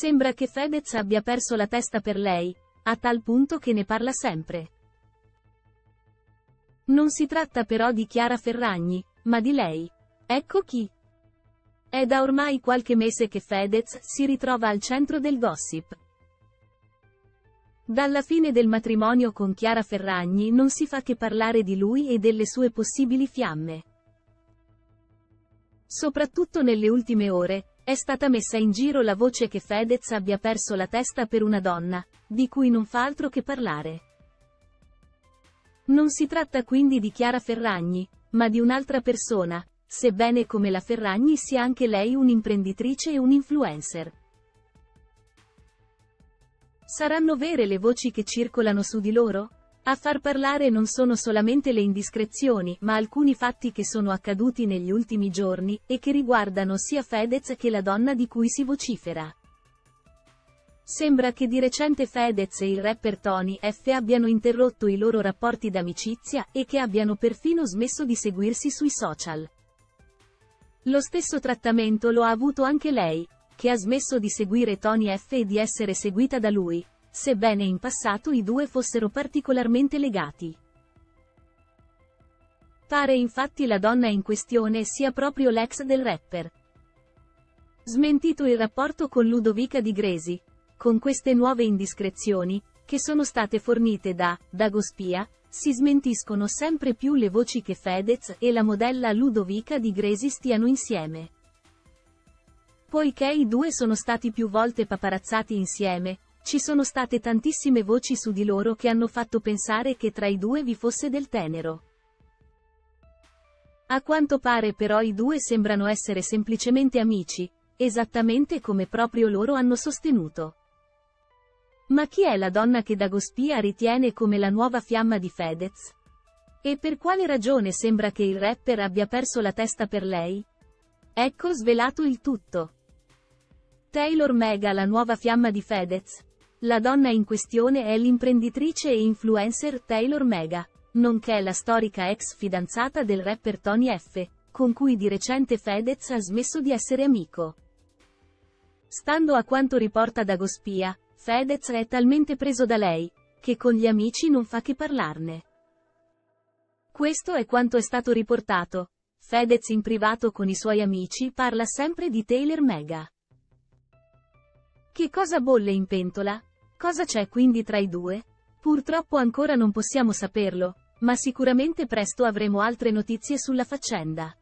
Sembra che Fedez abbia perso la testa per lei, a tal punto che ne parla sempre. Non si tratta però di Chiara Ferragni, ma di lei. Ecco chi. È da ormai qualche mese che Fedez si ritrova al centro del gossip. Dalla fine del matrimonio con Chiara Ferragni non si fa che parlare di lui e delle sue possibili fiamme. Soprattutto nelle ultime ore, è stata messa in giro la voce che Fedez abbia perso la testa per una donna, di cui non fa altro che parlare. Non si tratta quindi di Chiara Ferragni, ma di un'altra persona, sebbene come la Ferragni sia anche lei un'imprenditrice e un influencer. Saranno vere le voci che circolano su di loro? A far parlare non sono solamente le indiscrezioni, ma alcuni fatti che sono accaduti negli ultimi giorni, e che riguardano sia Fedez che la donna di cui si vocifera. Sembra che di recente Fedez e il rapper Tony F abbiano interrotto i loro rapporti d'amicizia, e che abbiano perfino smesso di seguirsi sui social. Lo stesso trattamento lo ha avuto anche lei, che ha smesso di seguire Tony F e di essere seguita da lui, sebbene in passato i due fossero particolarmente legati. Pare infatti la donna in questione sia proprio l'ex del rapper. Smentito il rapporto con Ludovica Di Gresi, con queste nuove indiscrezioni, che sono state fornite da Dagospia, si smentiscono sempre più le voci che Fedez e la modella Ludovica Di Gresi stiano insieme. Poiché i due sono stati più volte paparazzati insieme, ci sono state tantissime voci su di loro che hanno fatto pensare che tra i due vi fosse del tenero. A quanto pare però i due sembrano essere semplicemente amici, esattamente come proprio loro hanno sostenuto. Ma chi è la donna che Dagospia ritiene come la nuova fiamma di Fedez? E per quale ragione sembra che il rapper abbia perso la testa per lei? Ecco svelato il tutto. Taylor Mega la nuova fiamma di Fedez? La donna in questione è l'imprenditrice e influencer Taylor Mega, nonché la storica ex fidanzata del rapper Tony F, con cui di recente Fedez ha smesso di essere amico. Stando a quanto riporta Dagospia, Fedez è talmente preso da lei, che con gli amici non fa che parlarne. Questo è quanto è stato riportato. Fedez in privato con i suoi amici parla sempre di Taylor Mega. Che cosa bolle in pentola? Cosa c'è quindi tra i due? Purtroppo ancora non possiamo saperlo, ma sicuramente presto avremo altre notizie sulla faccenda.